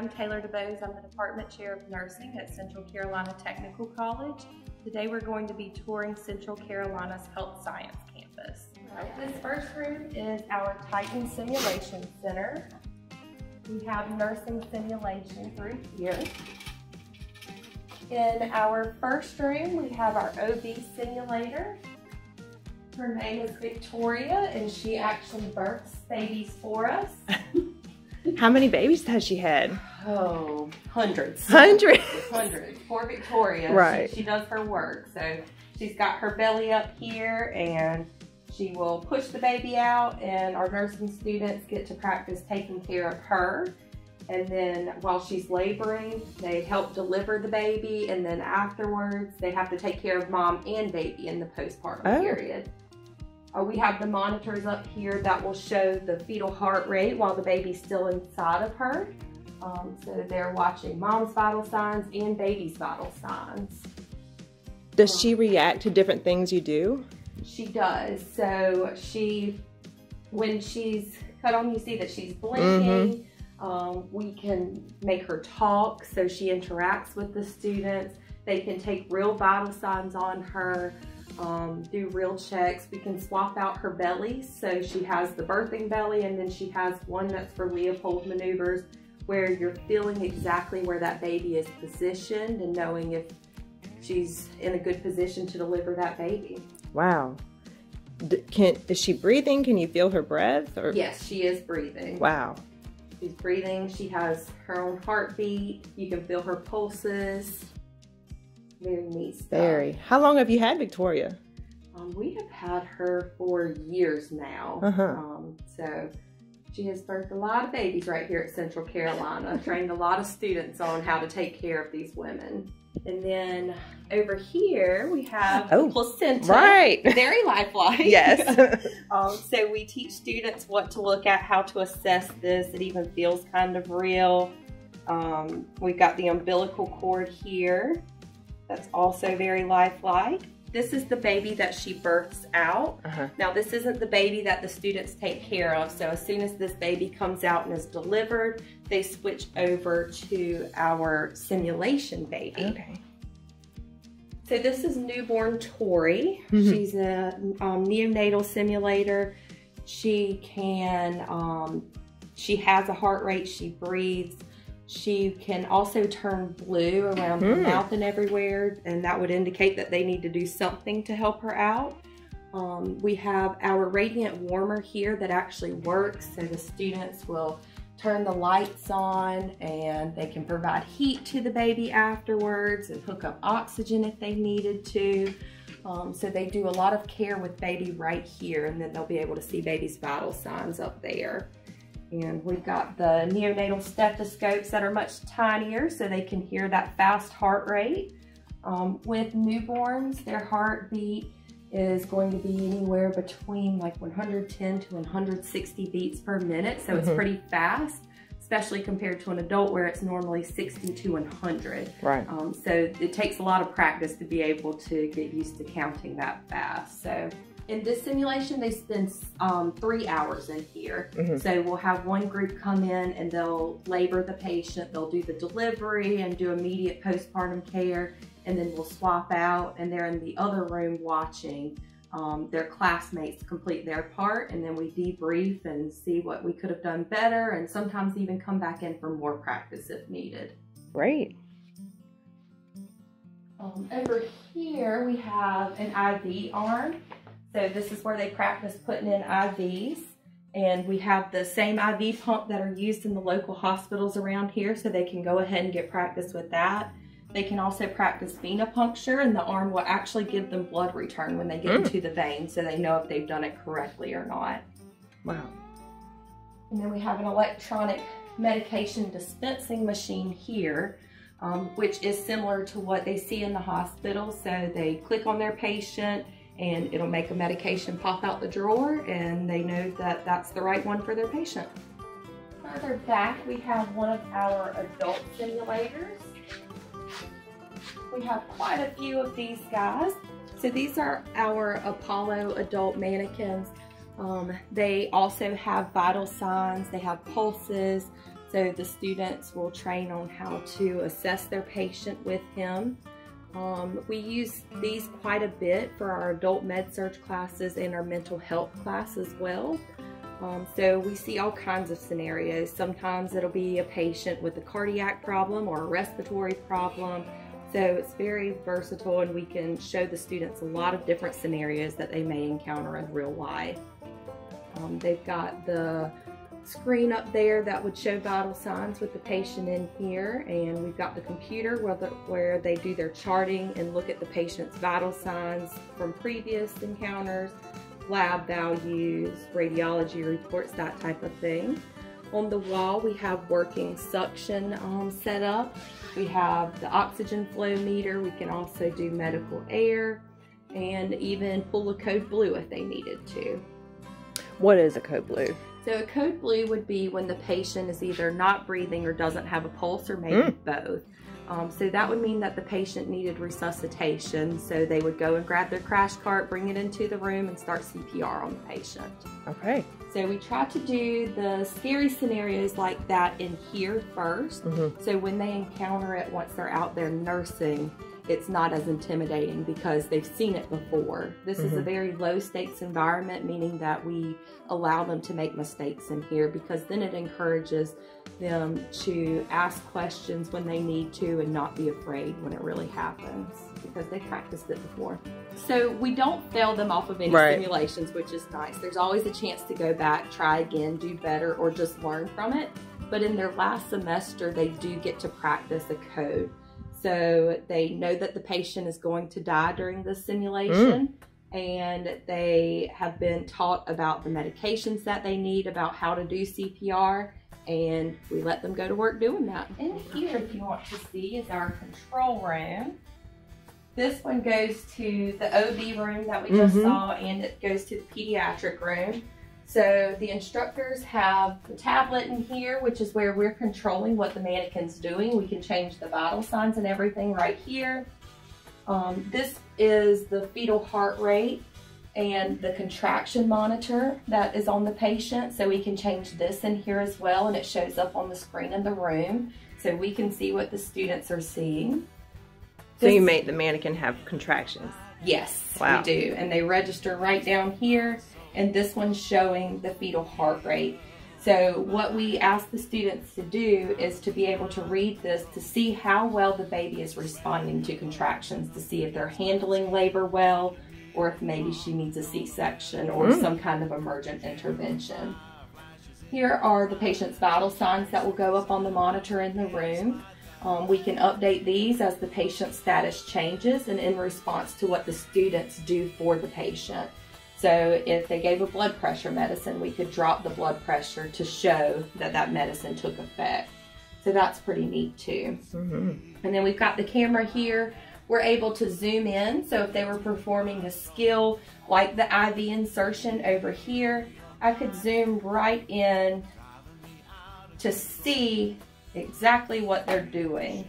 I'm Taylor DeBose. I'm the Department Chair of Nursing at Central Carolina Technical College. Today we're going to be touring Central Carolina's Health Science Campus. Right, this first room is our Titan Simulation Center. We have nursing simulation through here. In our first room, we have our OB simulator. Her name is Victoria, and she actually births babies for us. How many babies has she had? Oh, hundreds. Hundreds. hundreds. Poor Victoria. Right. She, she does her work. So she's got her belly up here and she will push the baby out and our nursing students get to practice taking care of her. And then while she's laboring, they help deliver the baby. And then afterwards, they have to take care of mom and baby in the postpartum Oh. period. Uh, we have the monitors up here that will show the fetal heart rate while the baby's still inside of her. Um, so they're watching mom's vital signs and baby's vital signs. Does she react to different things you do? She does. So she, when she's cut on, you see that she's blinking. Um, we can make her talk so she interacts with the students. They can take real vital signs on her, um, do real checks. We can swap out her bellies. So she has the birthing belly and then she has one that's for Leopold maneuvers where you're feeling exactly where that baby is positioned and knowing if she's in a good position to deliver that baby. Wow. D- can is she breathing? Can you feel her breath? Or Yes, she is breathing. wow. She's breathing. She has her own heartbeat. You can feel her pulses. Very neat stuff. Very. How long have you had Victoria? Um, we have had her for years now. Uh-huh. Um, so she has birthed a lot of babies right here at Central Carolina. trained a lot of students on how to take care of these women. And then over here we have Oh, the placenta. right. Very lifelike. Yes. Um, so we teach students what to look at, how to assess this. It even feels kind of real. Um, we've got the umbilical cord here. That's also very lifelike. This is the baby that she births out. uh-huh. Now this isn't the baby that the students take care of. So as soon as this baby comes out and is delivered, they switch over to our simulation baby. Okay. So this is newborn Tori. Mhm. She's a um, neonatal simulator. She can, um, she has a heart rate, she breathes. She can also turn blue around her Hmm. mouth and everywhere, and that would indicate that they need to do something to help her out. Um, we have our radiant warmer here that actually works, so the students will turn the lights on and they can provide heat to the baby afterwards and hook up oxygen if they needed to. Um, so they do a lot of care with baby right here and then they'll be able to see baby's vital signs up there. And we've got the neonatal stethoscopes that are much tinier so they can hear that fast heart rate. Um, with newborns, their heartbeat is going to be anywhere between like 110 to 160 beats per minute. So it's Mhm. pretty fast, especially compared to an adult where it's normally 60 to 100. Right. Um, so it takes a lot of practice to be able to get used to counting that fast. So in this simulation, they spend um, three hours in here. Mhm. So we'll have one group come in and they'll labor the patient, they'll do the delivery and do immediate postpartum care, and then we'll swap out and they're in the other room watching um, their classmates complete their part and then we debrief and see what we could have done better and sometimes even come back in for more practice if needed. Great. Um, over here we have an IV arm. So this is where they practice putting in IVs. And we have the same IV pump that are used in the local hospitals around here so they can go ahead and get practice with that. They can also practice venipuncture and the arm will actually give them blood return when they get Mm. into the vein so they know if they've done it correctly or not. Wow. And then we have an electronic medication dispensing machine here, um, which is similar to what they see in the hospital. So they click on their patient and it'll make a medication pop out the drawer and they know that that's the right one for their patient. Further back, we have one of our adult simulators. We have quite a few of these guys. So these are our Apollo adult mannequins. Um, they also have vital signs, they have pulses, So the students will train on how to assess their patient with him. Um, we use these quite a bit for our adult med surg classes and our mental health class as well. Um, so we see all kinds of scenarios. Sometimes it'll be a patient with a cardiac problem or a respiratory problem. So it's very versatile and we can show the students a lot of different scenarios that they may encounter in real life. Um, they've got the screen up there that would show vital signs with the patient in here and we've got the computer where, the, where they do their charting and look at the patient's vital signs from previous encounters, lab values, radiology reports, that type of thing. On the wall we have working suction um, set up. We have the oxygen flow meter. We can also do medical air and even pull a code blue if they needed to. What is a code blue? So a code blue would be when the patient is either not breathing or doesn't have a pulse or maybe mm. both. Um, so that would mean that the patient needed resuscitation. So they would go and grab their crash cart, bring it into the room and start CPR on the patient. Okay. So we try to do the scary scenarios like that in here 1st mm -hmm. So when they encounter it once they're out there nursing, it's not as intimidating because they've seen it before. This mm-hmm. is a mm-hmm. very low stakes environment, meaning that we allow them to make mistakes in here because then it encourages them to ask questions when they need to and not be afraid when it really happens because they practiced it before. So we don't fail them off of any right. simulations, which is nice. There's always a chance to go back, try again, do better, or just learn from it. But in their last semester, they do get to practice a code. So they know that the patient is going to die during the simulation. Mm. And they have been taught about the medications that they need, about how to do CPR, and we let them go to work doing that. In here, if you want to see, is our control room. This one goes to the OB room that we just mm -hmm. saw, and it goes to the pediatric room. So the instructors have the tablet in here, which is where we're controlling what the mannequin's doing. We can change the vital signs and everything right here. Um, this is the fetal heart rate and the contraction monitor that is on the patient. So we can change this in here as well and it shows up on the screen in the room. So we can see what the students are seeing. So this, you make the mannequin have contractions? Yes, wow. we do. And they register right down here and this one's showing the fetal heart rate. So what we ask the students to do is to be able to read this to see how well the baby is responding to contractions, to see if they're handling labor well, or if maybe she needs a C-section or mm. some kind of emergent intervention. Here are the patient's vital signs that will go up on the monitor in the room. Um, we can update these as the patient's status changes and in response to what the students do for the patient. So if they gave a blood pressure medicine, we could drop the blood pressure to show that that medicine took effect. So that's pretty neat too. Mm -hmm. And then we've got the camera here. We're able to zoom in. So if they were performing a skill like the IV insertion over here, I could zoom right in to see exactly what they're doing.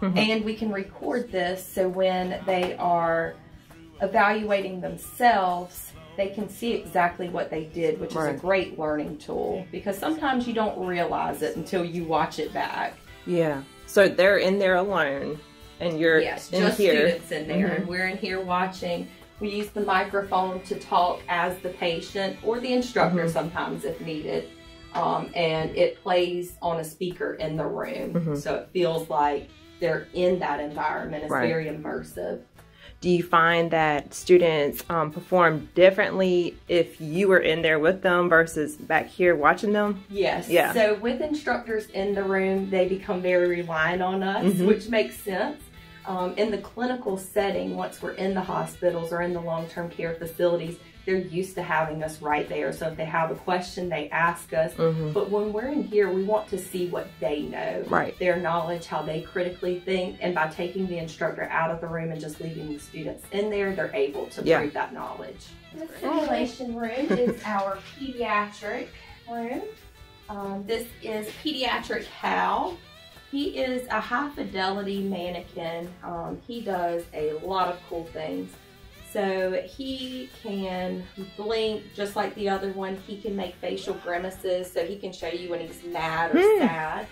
Mm -hmm. And we can record this so when they are evaluating themselves, they can see exactly what they did, which right. is a great learning tool because sometimes you don't realize it until you watch it back. Yeah. So they're in there alone and you're yes, in just here. students in there mm-hmm. and we're in here watching. We use the microphone to talk as the patient or the instructor mm-hmm. sometimes if needed. Um, and it plays on a speaker in the room. Mm-hmm. So it feels like they're in that environment. It's right. very immersive. Do you find that students um, perform differently if you were in there with them versus back here watching them? Yes. Yeah. So with instructors in the room, they become very reliant on us, mm -hmm. which makes sense. Um, in the clinical setting, once we're in the hospitals or in the long-term care facilities, they're used to having us right there. So if they have a question, they ask us. Mm-hmm. But when we're in here, we want to see what they know, right? Their knowledge, how they critically think, and by taking the instructor out of the room and just leaving the students in there, they're able to yeah. prove that knowledge. The simulation room is our pediatric room. Um, this is pediatric Hal. He is a high fidelity mannequin. Um, he does a lot of cool things. So he can blink just like the other one. He can make facial grimaces, so he can show you when he's mad or Hmm. sad.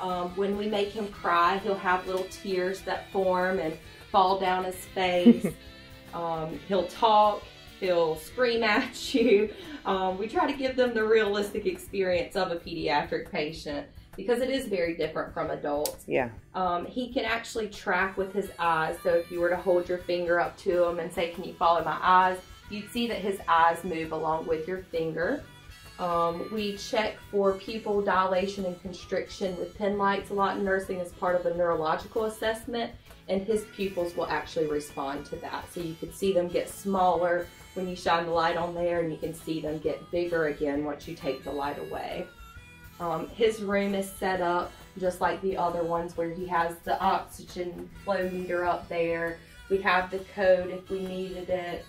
Um, when we make him cry, he'll have little tears that form and fall down his face. um, he'll talk. He'll scream at you. Um, we try to give them the realistic experience of a pediatric patient because it is very different from adults. Yeah. Um, he can actually track with his eyes. So if you were to hold your finger up to him and say, Can you follow my eyes? You'd see that his eyes move along with your finger. Um, we check for pupil dilation and constriction with pen lights a lot in nursing as part of a neurological assessment, and his pupils will actually respond to that. So you can see them get smaller when you shine the light on there, and you can see them get bigger again once you take the light away. Um, his room is set up just like the other ones where he has the oxygen flow meter up there. We have the code if we needed it.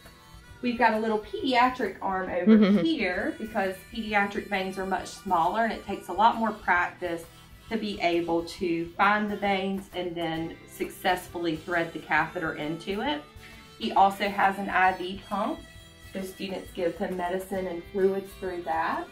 We've got a little pediatric arm over here because pediatric veins are much smaller and it takes a lot more practice to be able to find the veins and then successfully thread the catheter into it. He also has an IV pump, so students give him medicine and fluids through that.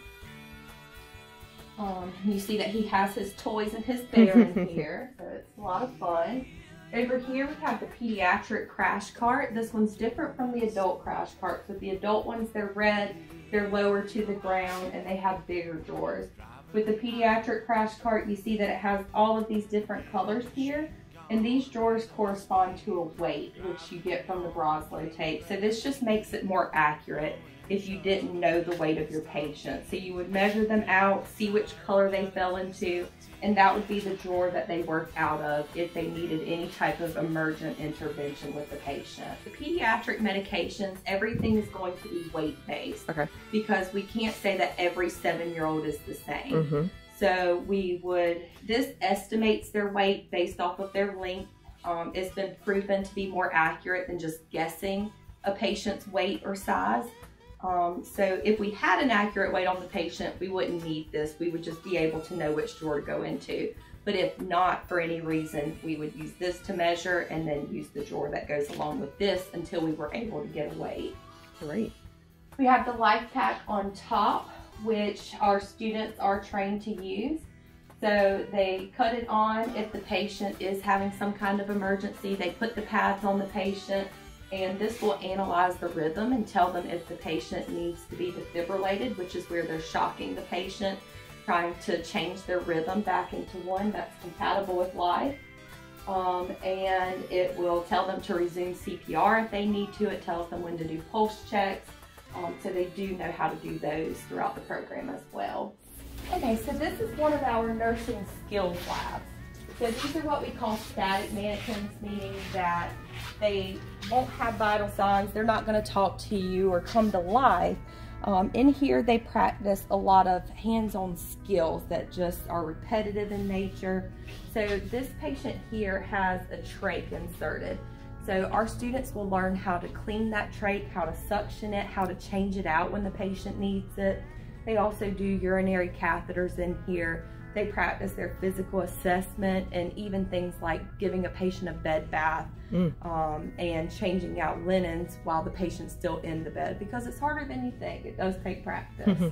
Um, you see that he has his toys and his bear in here, so it's a lot of fun. Over here we have the pediatric crash cart. This one's different from the adult crash carts. With the adult ones, they're red, they're lower to the ground, and they have bigger doors. With the pediatric crash cart, you see that it has all of these different colors here, and these drawers correspond to a weight, which you get from the Broselow tape. So this just makes it more accurate if you didn't know the weight of your patient. So you would measure them out, see which color they fell into, and that would be the drawer that they worked out of if they needed any type of emergent intervention with the patient. The pediatric medications, everything is going to be weight based Okay. because we can't say that every seven year old is the same. Mm-hmm. So we would, this estimates their weight based off of their length. Um, it's been proven to be more accurate than just guessing a patient's weight or size. Um, so if we had an accurate weight on the patient, we wouldn't need this. We would just be able to know which drawer to go into. But if not, for any reason, we would use this to measure and then use the drawer that goes along with this until we were able to get a weight. Great. We have the LIFEPAK on top, which our students are trained to use. So they cut it on if the patient is having some kind of emergency. They put the pads on the patient and this will analyze the rhythm and tell them if the patient needs to be defibrillated, which is where they're shocking the patient, trying to change their rhythm back into one that's compatible with life. Um, and it will tell them to resume CPR if they need to. It tells them when to do pulse checks. Um, so they do know how to do those throughout the program as well. Okay, so this is one of our nursing skills labs. So these are what we call static mannequins, meaning that they won't have vital signs. They're not going to talk to you or come to life. Um, in here, they practice a lot of hands-on skills that just are repetitive in nature. So this patient here has a trach inserted. So our students will learn how to clean that trach, how to suction it, how to change it out when the patient needs it. They also do urinary catheters in here. They practice their physical assessment and even things like giving a patient a bed bath Mm. um, and changing out linens while the patient's still in the bed because it's harder than you think. It does take practice.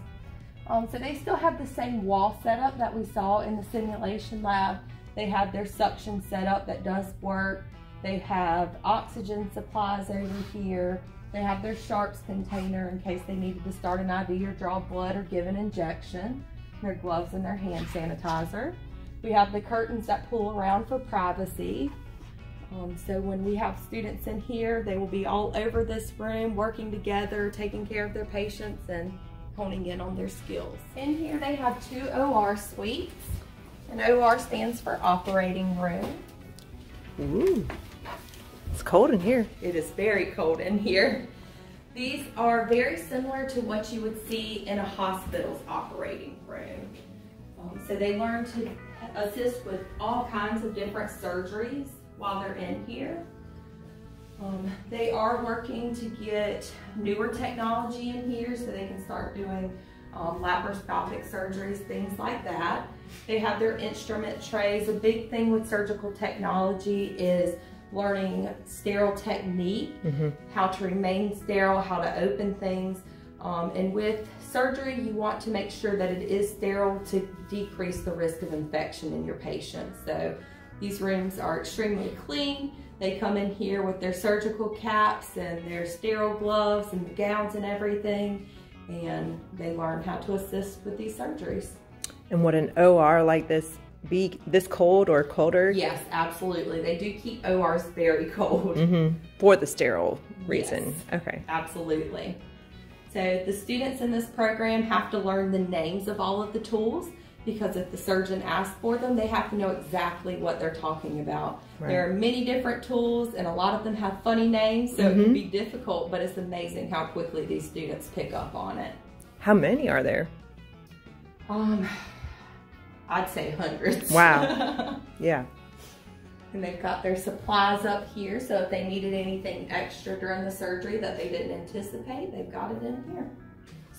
um, so they still have the same wall setup that we saw in the simulation lab. They have their suction setup that does work. They have oxygen supplies over here. They have their sharps container in case they needed to start an IV or draw blood or give an injection. Their gloves and their hand sanitizer. We have the curtains that pull around for privacy. Um, so when we have students in here, they will be all over this room, working together, taking care of their patients and honing in on their skills. In here they have two OR suites. And OR stands for operating room. Ooh. It's cold in here. It is very cold in here. These are very similar to what you would see in a hospital's operating Um, so they learn to assist with all kinds of different surgeries while they're in here. Um, they are working to get newer technology in here so they can start doing um, laparoscopic surgeries, things like that. They have their instrument trays. A big thing with surgical technology is learning sterile technique, mm-hmm. how to remain sterile, how to open things. Um, and with surgery, you want to make sure that it is sterile to decrease the risk of infection in your patients. So these rooms are extremely clean. They come in here with their surgical caps and their sterile gloves and gowns and everything, and they learn how to assist with these surgeries. And would an OR like this be this cold or colder? Yes, absolutely. They do keep ORs very cold. Mm -hmm. For the sterile reason. Yes, okay. Absolutely. So the students in this program have to learn the names of all of the tools because if the surgeon asks for them, they have to know exactly what they're talking about. Right. There are many different tools and a lot of them have funny names, so mm -hmm. it can mm-hmm. be difficult, but it's amazing how quickly these students pick up on it. How many are there? Um, I'd say hundreds. Wow. yeah. And they've got their supplies up here, so if they needed anything extra during the surgery that they didn't anticipate, they've got it in here.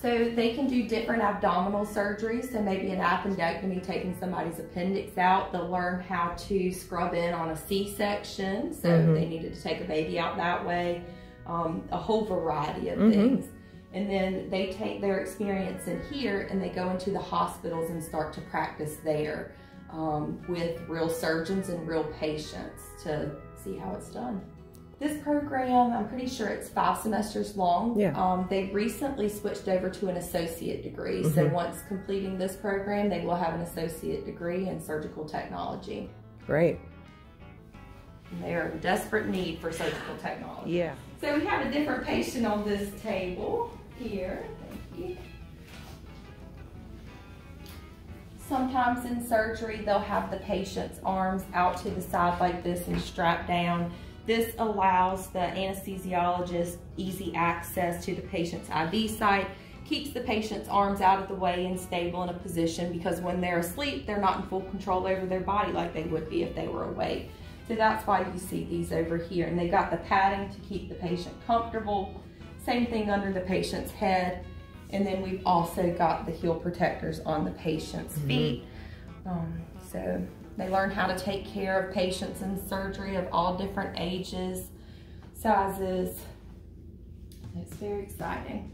So they can do different abdominal surgeries. So maybe an appendectomy, taking somebody's appendix out. They'll learn how to scrub in on a C-section. So mm -hmm. they needed to take a baby out that way. Um, a whole variety of mm -hmm. things. And then they take their experience in here and they go into the hospitals and start to practice there um, with real surgeons and real patients to see how it's done. This program, I'm pretty sure it's five semesters long. Yeah. Um, they recently switched over to an associate degree. Mm -hmm. So mm-hmm. once completing this program, they will have an associate degree in surgical technology. Great. they are in desperate need for surgical technology. Yeah. So we have a different patient on this table here. Thank you. Sometimes in surgery, they'll have the patient's arms out to the side like this and strapped down this allows the anesthesiologist easy access to the patient's IV site, keeps the patient's arms out of the way and stable in a position because when they're asleep, they're not in full control over their body like they would be if they were awake. So that's why you see these over here. And they've got the padding to keep the patient comfortable. Same thing under the patient's head. And then we've also got the heel protectors on the patient's mm -hmm. feet. Um, so they learn how to take care of patients in surgery of all different ages, sizes. It's very exciting.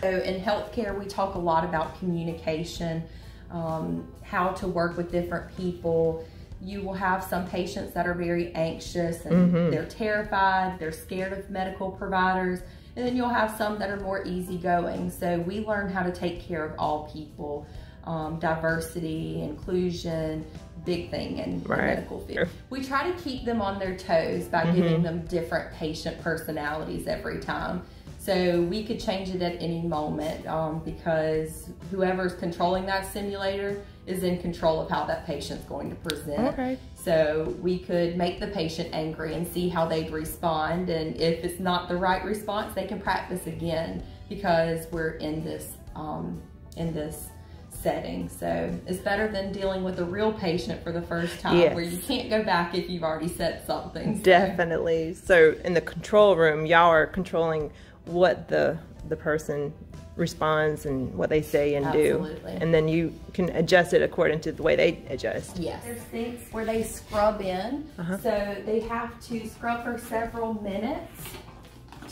So in healthcare, we talk a lot about communication, um, how to work with different people. You will have some patients that are very anxious and mm -hmm. they're terrified, they're scared of medical providers. And then you'll have some that are more easygoing. So we learn how to take care of all people, um, diversity, inclusion, big thing in right. the medical field. We try to keep them on their toes by mm -hmm. giving them different patient personalities every time. So we could change it at any moment um, because whoever's controlling that simulator is in control of how that patient's going to present. Okay. So we could make the patient angry and see how they'd respond. And if it's not the right response, they can practice again because we're in this um, in this setting. So it's better than dealing with a real patient for the first time yes. where you can't go back if you've already said something. So. Definitely. So in the control room, y'all are controlling what the the person responds and what they say and Absolutely. do. And then you can adjust it according to the way they adjust. Yes. There's things where they scrub in. Uh -huh. So they have to scrub for several minutes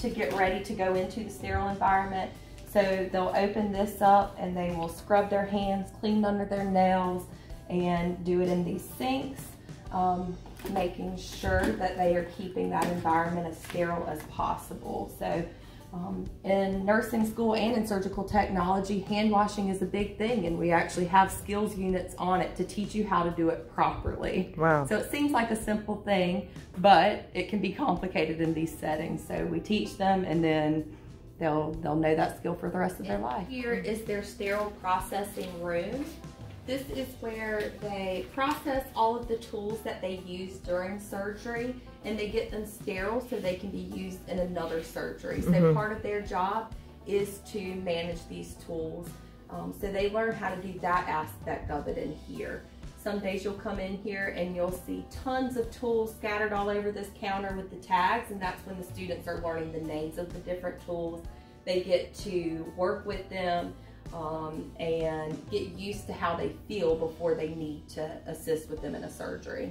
to get ready to go into the sterile environment. So they'll open this up and they will scrub their hands, clean under their nails, and do it in these sinks, um, making sure that they are keeping that environment as sterile as possible. So um, in nursing school and in surgical technology, hand washing is a big thing and we actually have skills units on it to teach you how to do it properly. Wow. So it seems like a simple thing, but it can be complicated in these settings. So we teach them and then they'll they'll know that skill for the rest of their life. Here is their sterile processing room. This is where they process all of the tools that they use during surgery and they get them sterile so they can be used in another surgery. So mm -hmm. part of their job is to manage these tools. Um, so they learn how to do that aspect of it in here. Some days you'll come in here and you'll see tons of tools scattered all over this counter with the tags and that's when the students are learning the names of the different tools. They get to work with them um, and get used to how they feel before they need to assist with them in a surgery.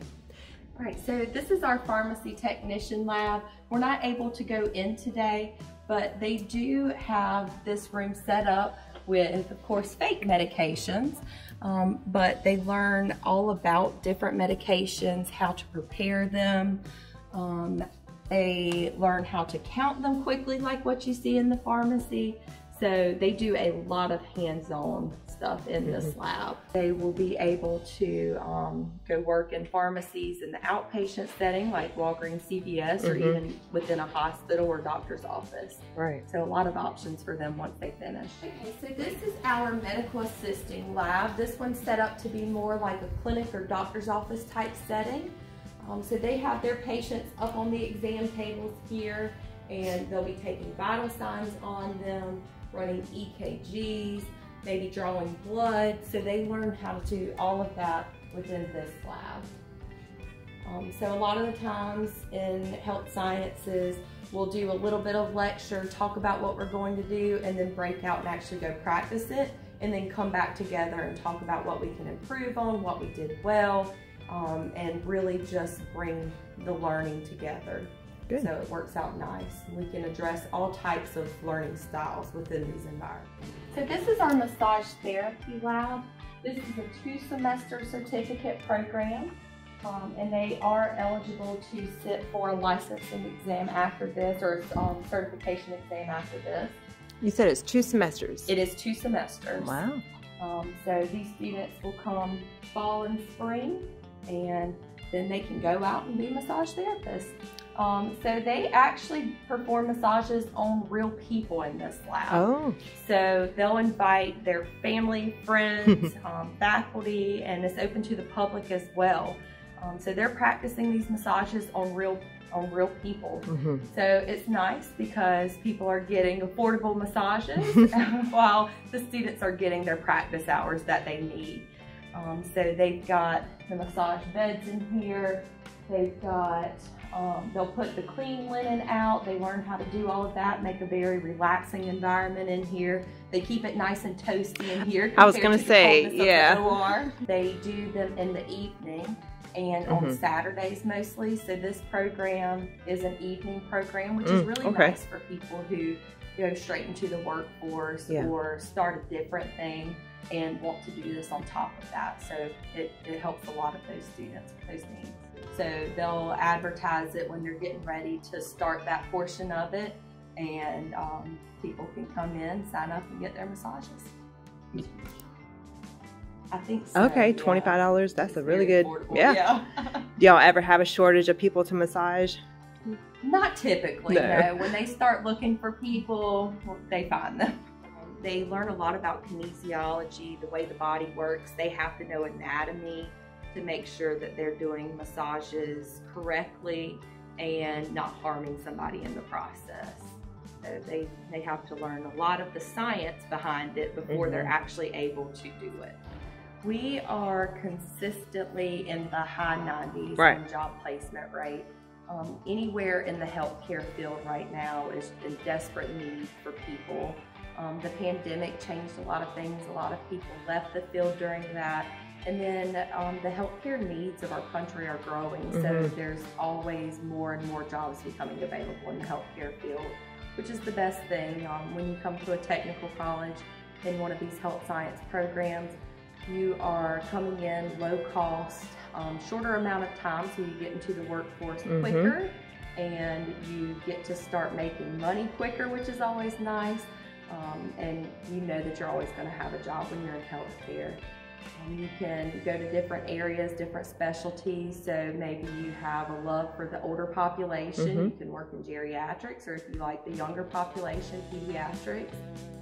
Right, so this is our pharmacy technician lab. We're not able to go in today, but they do have this room set up with, of course, fake medications, um, but they learn all about different medications, how to prepare them. Um, they learn how to count them quickly, like what you see in the pharmacy. So they do a lot of hands-on stuff in this mm-hmm. lab. They will be able to um, go work in pharmacies in the outpatient setting like Walgreens, CVS, or even within a hospital or doctor's office. Right. So a lot of options for them once they finish. Okay, so this is our medical assisting lab. This one's set up to be more like a clinic or doctor's office type setting. Um, so they have their patients up on the exam tables here and they'll be taking vital signs on them, running EKGs, maybe drawing blood. So they learn how to do all of that within this lab. Um, so a lot of the times in health sciences, we'll do a little bit of lecture, talk about what we're going to do, and then break out and actually go practice it, and then come back together and talk about what we can improve on, what we did well, um, and really just bring the learning together. Good. So it works out nice. We can address all types of learning styles within these environments. So this is our massage therapy lab. This is a two semester certificate program. Um, and they are eligible to sit for a licensing exam after this or um, certification exam after this. You said it's two semesters. It is two semesters. Wow. Um, so these students will come fall and spring and then they can go out and be massage therapists. Um, so they actually perform massages on real people in this lab. Oh. So they'll invite their family, friends, um, faculty, and it's open to the public as well. Um, so they're practicing these massages on real on real people. Mm-hmm. So it's nice because people are getting affordable massages while the students are getting their practice hours that they need. Um, so they've got the massage beds in here. They've got, um, they'll put the clean linen out. They learn how to do all of that, make a very relaxing environment in here. They keep it nice and toasty in here. I was going to say, yeah. They do them in the evening and on Saturdays mostly. So this program is an evening program, which mm, is really okay. nice for people who go straight into the workforce yeah. or start a different thing and want to do this on top of that. So it, it helps a lot of those students with those needs. So they'll advertise it when they're getting ready to start that portion of it and um, people can come in, sign up and get their massages. I think so, Okay, $25. Yeah. That's a really good, yeah. yeah. Do y'all ever have a shortage of people to massage? Not typically, no. no. When they start looking for people, they find them. They learn a lot about kinesiology, the way the body works. They have to know anatomy to make sure that they're doing massages correctly and not harming somebody in the process. So they, they have to learn a lot of the science behind it before mm-hmm. they're actually able to do it. We are consistently in the high 90s right. in job placement rate. Um, anywhere in the healthcare field right now is in desperate need for people. Um, the pandemic changed a lot of things. A lot of people left the field during that. And then um, the healthcare needs of our country are growing. Mm-hmm. So there's always more and more jobs becoming available in the healthcare field, which is the best thing. Um, when you come to a technical college in one of these health science programs, you are coming in low cost, um, shorter amount of time, so you get into the workforce mm-hmm. quicker and you get to start making money quicker, which is always nice. Um, and you know that you're always going to have a job when you're in healthcare. You can go to different areas, different specialties. So maybe you have a love for the older population. Mm-hmm. You can work in geriatrics, or if you like the younger population, pediatrics.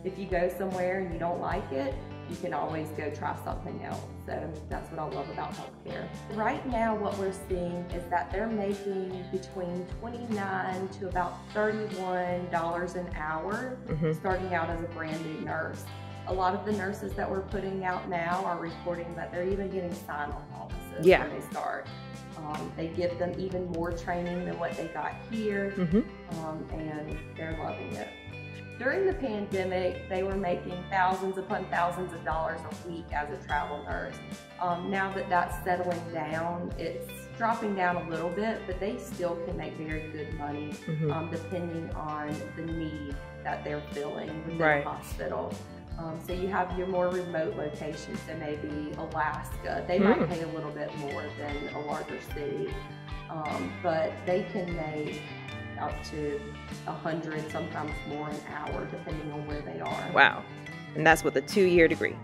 If you go somewhere and you don't like it, you can always go try something else. So that's what I love about healthcare. Right now, what we're seeing is that they're making between 29 to about $31 an hour, mm-hmm. starting out as a brand new nurse. A lot of the nurses that we're putting out now are reporting that they're even getting sign-on bonuses yeah. when they start. Um, they give them even more training than what they got here, mm-hmm. um, and they're loving it. During the pandemic, they were making thousands upon thousands of dollars a week as a travel nurse. Um, now that that's settling down, it's dropping down a little bit, but they still can make very good money Mhm. um, depending on the need that they're filling within Right. the hospital. Um, so you have your more remote locations, so maybe Alaska. They Hmm. might pay a little bit more than a larger city, um, but they can make up to a hundred, sometimes more an hour, depending on where they are. Wow. And that's with a two-year degree.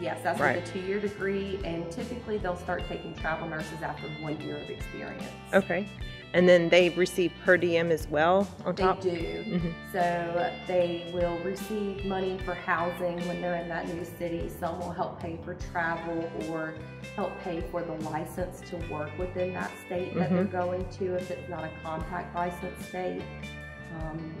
Yes, that's Right. like a two-year degree, and typically they'll start taking travel nurses after one year of experience. Okay. And then they receive per diem as well on They top. do. Mhm. So they will receive money for housing when they're in that new city. Some will help pay for travel or help pay for the license to work within that state that they're going to if it's not a compact license state. Um,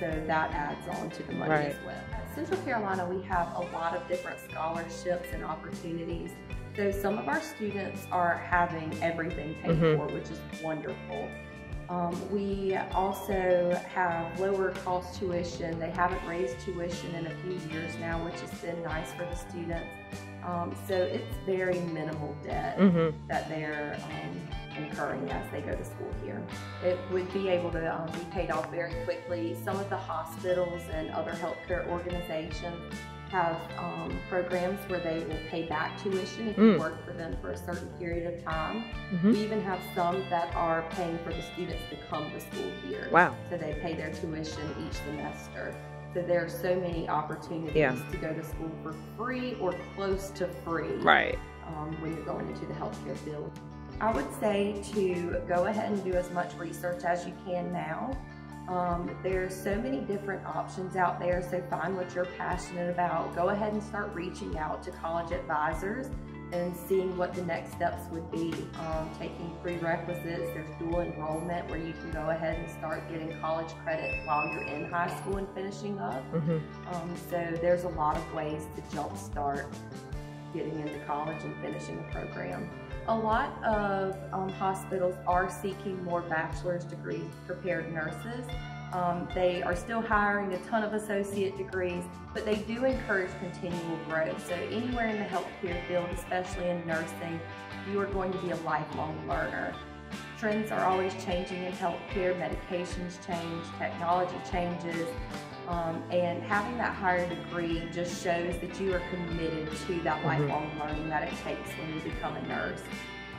so that adds on to the money Right. as well. At Central Carolina, we have a lot of different scholarships and opportunities. So some of our students are having everything paid Mhm. for, which is wonderful. Um, we also have lower cost tuition. They haven't raised tuition in a few years now, which has been nice for the students. Um, so it's very minimal debt Mhm. that they're um, incurring as they go to school here. It would be able to um, be paid off very quickly. Some of the hospitals and other healthcare organizations have um, programs where they will pay back tuition if you Mm. work for them for a certain period of time. Mhm. We even have some that are paying for the students to come to school here. Wow. So they pay their tuition each semester. So there are so many opportunities Yeah. to go to school for free or close to free Right. um, when you're going into the healthcare field. I would say to go ahead and do as much research as you can now. Um, are so many different options out there, so find what you're passionate about. Go ahead and start reaching out to college advisors and seeing what the next steps would be. Um, taking prerequisites, there's dual enrollment where you can go ahead and start getting college credit while you're in high school and finishing up. Mhm. Um, so there's a lot of ways to jumpstart getting into college and finishing a program. A lot of um, hospitals are seeking more bachelor's degree prepared nurses. Um, they are still hiring a ton of associate degrees, but they do encourage continual growth. So anywhere in the healthcare field, especially in nursing, you are going to be a lifelong learner. Trends are always changing in healthcare, medications change, technology changes, um, and having that higher degree just shows that you are committed to that Mhm. lifelong learning that it takes when you become a nurse.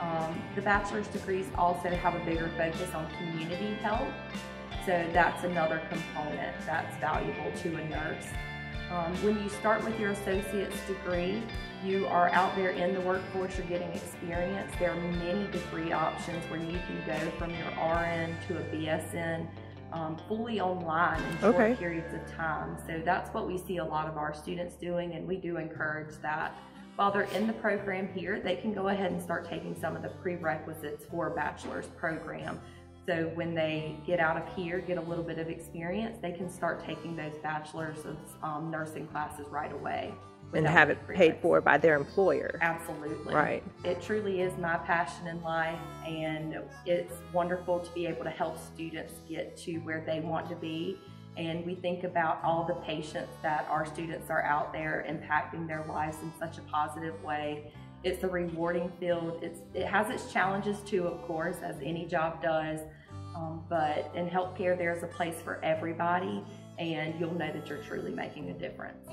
Um, the bachelor's degrees also have a bigger focus on community health, so that's another component that's valuable to a nurse. Um, when you start with your associate's degree, you are out there in the workforce, you're getting experience. There are many degree options where you can go from your RN to a BSN um, fully online in short Okay. periods of time. So that's what we see a lot of our students doing, and we do encourage that. While they're in the program here, they can go ahead and start taking some of the prerequisites for a bachelor's program. So when they get out of here, get a little bit of experience, they can start taking those bachelor's of um, nursing classes right away. And have it paid for by their employer. Absolutely. Right. It truly is my passion in life, and it's wonderful to be able to help students get to where they want to be. And we think about all the patients that our students are out there impacting their lives in such a positive way. It's a rewarding field. It's, it has its challenges too, of course, as any job does. Um, but in healthcare, there's a place for everybody, and you'll know that you're truly making a difference.